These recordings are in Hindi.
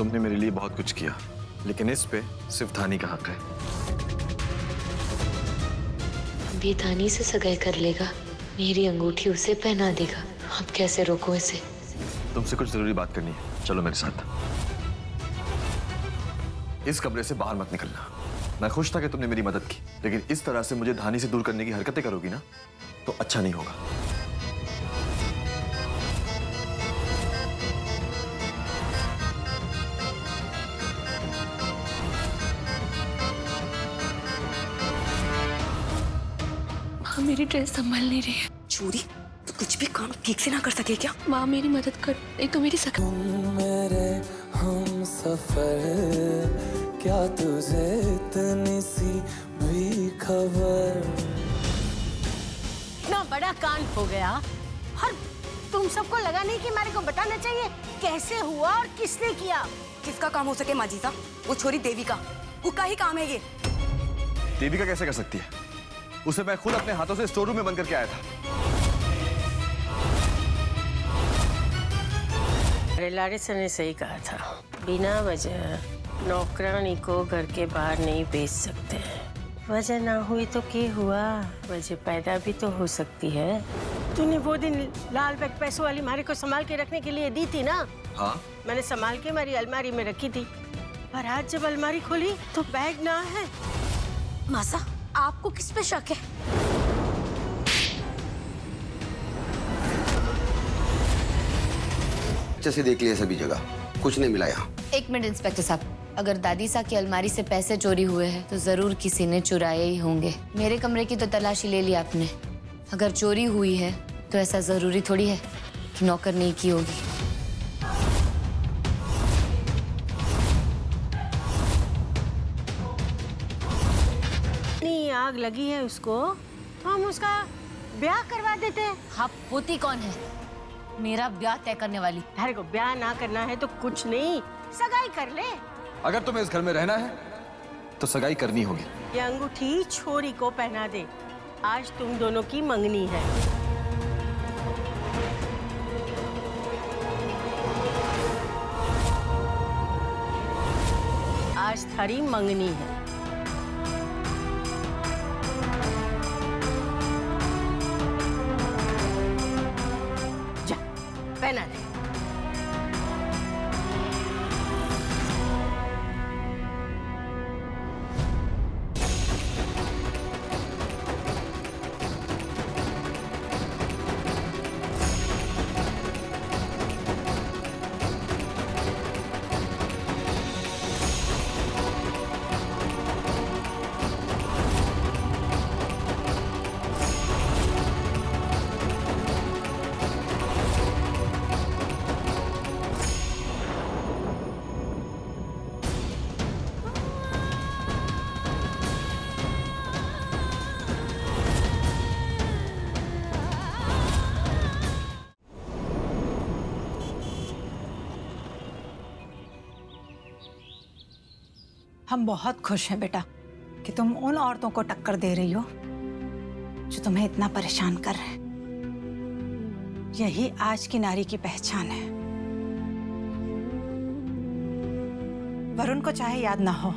तुमने मेरे लिए बहुत कुछ किया लेकिन इस पे सिर्फ़ धानी का हक है। भी धानी से सगाई कर लेगा मेरी अंगूठी उसे पहना देगा। अब कैसे रोको इसे? तुमसे कुछ ज़रूरी बात करनी है। चलो मेरे साथ। इस कमरे से बाहर मत निकलना। मैं खुश था कि तुमने मेरी मदद की लेकिन इस तरह से मुझे धानी से दूर करने की हरकतें करोगी ना तो अच्छा नहीं होगा। माँ मेरी ड्रेस संभाल नहीं रही है। चोरी तो कुछ भी काम ठीक से ना कर सके क्या? माँ मेरी मदद कर नहीं तो मेरी सक मेरे हम सफ़र क्या तुझे इतनी सी भी खबर? इतना बड़ा कांड हो गया और तुम सबको लगा नहीं कि मेरे को बताना चाहिए कैसे हुआ और किसने किया। किसका काम हो सके माजीसा वो छोरी देवी का वो का ही काम है ये। देवी का कैसे कर सकती है? उसे मैं खुद अपने हाथों से स्टोर रूम में बंद करके आया था। लारिसा ने सही कहा था। बिना वजह नौकरानी को घर के बाहर नहीं भेज सकते वजह ना हुई तो क्या हुआ? वजह पैदा भी तो हो सकती है। तूने वो दिन लाल बैग पैसों वाली मारी को संभाल के रखने के लिए दी थी ना? हाँ। मैंने संभाल के मेरी अलमारी में रखी थी। पर आज जब अलमारी खोली तो बैग ना है। मासा आपको किस पे शक है? अच्छे से देख लिया सभी जगह। कुछ नहीं मिला यहाँ। एक मिनट इंस्पेक्टर साहब। अगर दादी साहब की अलमारी से पैसे चोरी हुए हैं तो ज़रूर किसी ने चुराए ही होंगे। मेरे कमरे की तो तलाशी ले ली आपने। अगर चोरी हुई है तो ऐसा ज़रूरी थोड़ी है कि नौकर नहीं की होगी। लगी है उसको तो हम उसका ब्याह करवा देते हैं। आप होती कौन है? मेरा ब्याह तय करने वाली। अरे को ब्याह ना करना है तो कुछ नहीं सगाई कर ले। अगर तुम्हें इस घर में रहना है तो सगाई करनी होगी। ये अंगूठी छोरी को पहना दे। आज तुम दोनों की मंगनी है। आज थारी मंगनी है। हम बहुत खुश हैं बेटा कि तुम उन औरतों को टक्कर दे रही हो, जो तुम्हें इतना परेशान कर रहे हैं। यही आज की नारी की पहचान है। वरुण को चाहे याद ना हो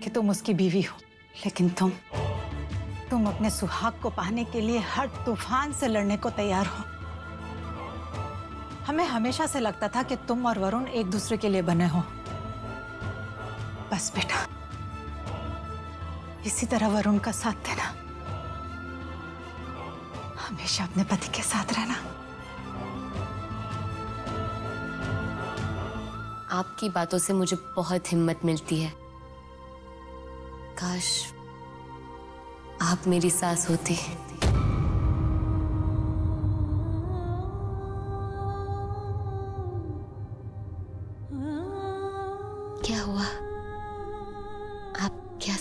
कि तुम उसकी बीवी हो, लेकिन तुम तुम अपने सुहाग को पाने के लिए हर तूफ़ान से लड़ने को तैयार हो। हमें हमेशा से लगता था कि तुम और वरुण एक दूसरे के लिए बने हो। बस बेटा। इसी तरह वरुण का साथ देना। हमेशा अपने पति के साथ रहना। आपकी बातों से मुझे बहुत हिम्मत मिलती है। काश आप मेरी सास होती।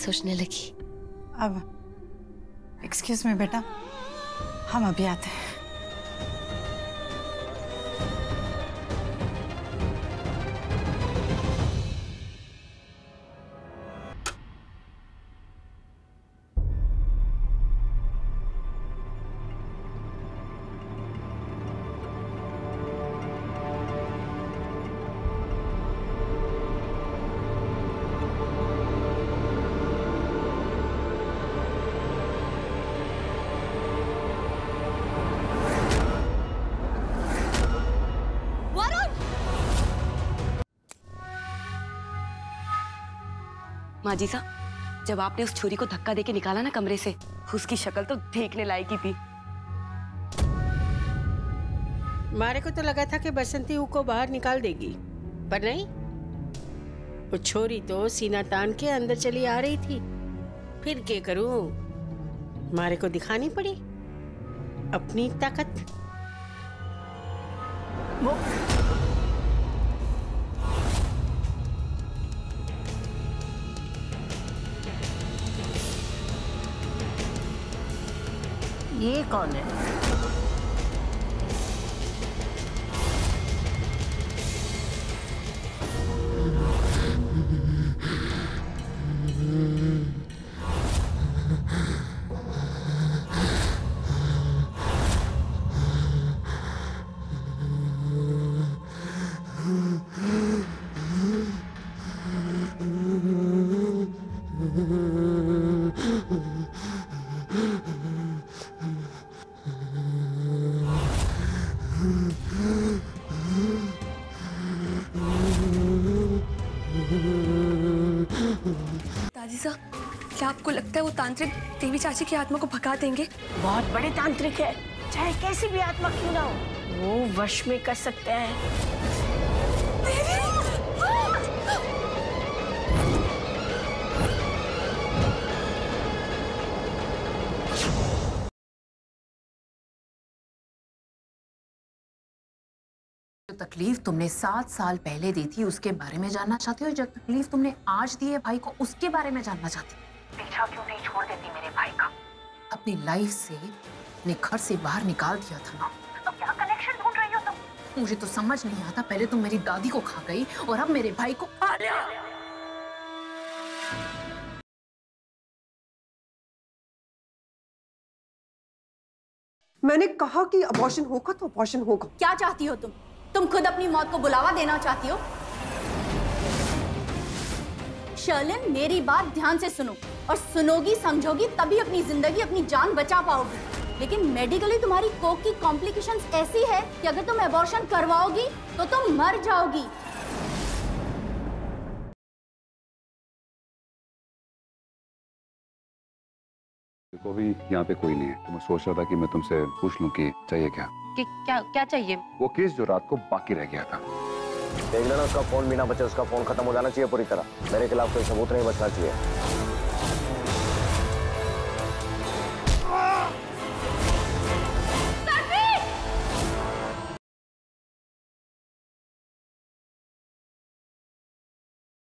सोचने लगी। अब एक्सक्यूज मी बेटा हम अभी आते हैं। माजी सा जब आपने उस छोरी को धक्का देके निकाला ना कमरे से उसकी शक्ल तो देखने लायक ही थी। मारे को तो लगा था कि बसंती ऊ को बाहर निकाल देगी पर नहीं। वो छोरी तो सीना तान के अंदर चली आ रही थी। फिर क्या करूँ? मारे को दिखानी पड़ी। अपनी ताकत। ये कौन है दादी लगता है वो तांत्रिक देवी चाची की आत्मा को भगा देंगे। बहुत बड़े तांत्रिक है। चाहे कैसी भी आत्मा क्यों ना हो वो वश में कर सकते हैं। जो तकलीफ़ तुमने सात साल पहले दी थी उसके बारे में जानना चाहती हो? जो तकलीफ़ तुमने आज दी है भाई को उसके बारे में जानना चाहती हो। पीछा क्यों नहीं छोड़ देती मेरे भाई का? अपनी लाइफ से अपने घर से बाहर निकाल दिया था ना। तो क्या कनेक्शन ढूंढ रही हो तुम? मुझे तो समझ नहीं आता पहले तुम मेरी दादी को खा गई और अब मेरे भाई को खा लिया मैंने कहा कि अबॉर्शन होगा तो अबॉर्शन होगा। क्या चाहती हो तुम? तुम खुद अपनी मौत को बुलावा देना चाहती हो? शर्लिन मेरी बात ध्यान से सुनो। और सुनोगी समझोगी तभी अपनी ज़िंदगी अपनी जान बचा पाओगी। लेकिन मेडिकली तुम्हारी कोक की कॉम्प्लिकेशंस ऐसी है कि अगर तुम अबॉर्शन करवाओगी तो तुम मर जाओगी। को भी यहाँ पे कोई नहीं है। तो मैं सोच रहा था कि मैं तुमसे पूछ लूँ कि चाहिए क्या? कि क्या क्या चाहिए? वो केस जो रात को बाकी रह गया था। देख लेना उसका फ़ोन बिना बचे उसका फ़ोन खत्म हो जाना चाहिए पूरी तरह। मेरे खिलाफ कोई सबूत नहीं बचना चाहिए।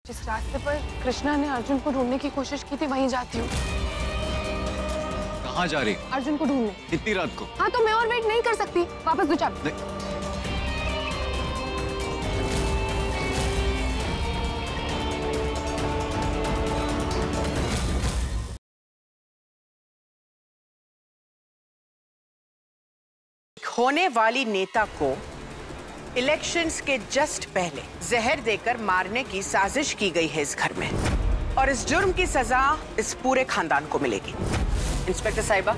जिस रास्ते पर कृष्णा ने अर्जुन को ढूँढने की कोशिश की थी वहीं जाती हूँ। कहाँ जा रही? अर्जुन को ढूँढने। इतनी रात को? हाँ तो मैं और वेट नहीं कर सकती। वापस दो होने वाली नेता को इलेक्शंस के जस्ट पहले जहर देकर मारने की साजिश की गई है इस घर में। और इस जुर्म की सजा इस पूरे खानदान को मिलेगी। इंस्पेक्टर साहिबा,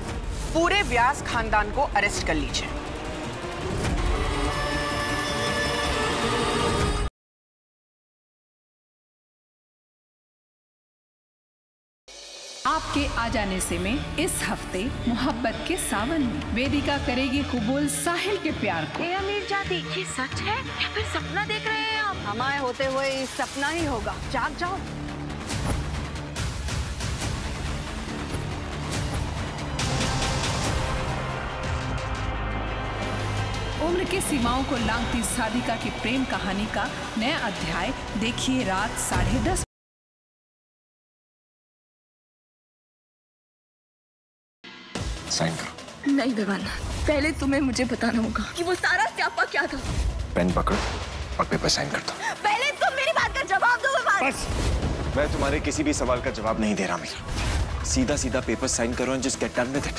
पूरे व्यास खानदान को अरेस्ट कर लीजिए। आपके आ जाने से में इस हफ़्ते मोहब्बत के सावन में वेदिका करेगी कबूल साहिल के प्यार को। अमीर जाती ये सच है या फिर सपना देख रहे हैं आप? हमारे होते हुए सपना ही होगा। जाग जाओ। उम्र की सीमाओं को लांगती साधिका की प्रेम कहानी का नया अध्याय देखिए रात साढ़े दस। साइन करो। नहीं भगवान पहले तुम्हें मुझे बताना होगा कि वो सारा स्यापा क्या था। पेन पकड़ो और पेपर साइन कर दो। पहले तुम मेरी बात का जवाब दो बस। मैं तुम्हारे किसी भी सवाल का जवाब नहीं दे रहा मीरा सीधा सीधा पेपर साइन करो and just get done with it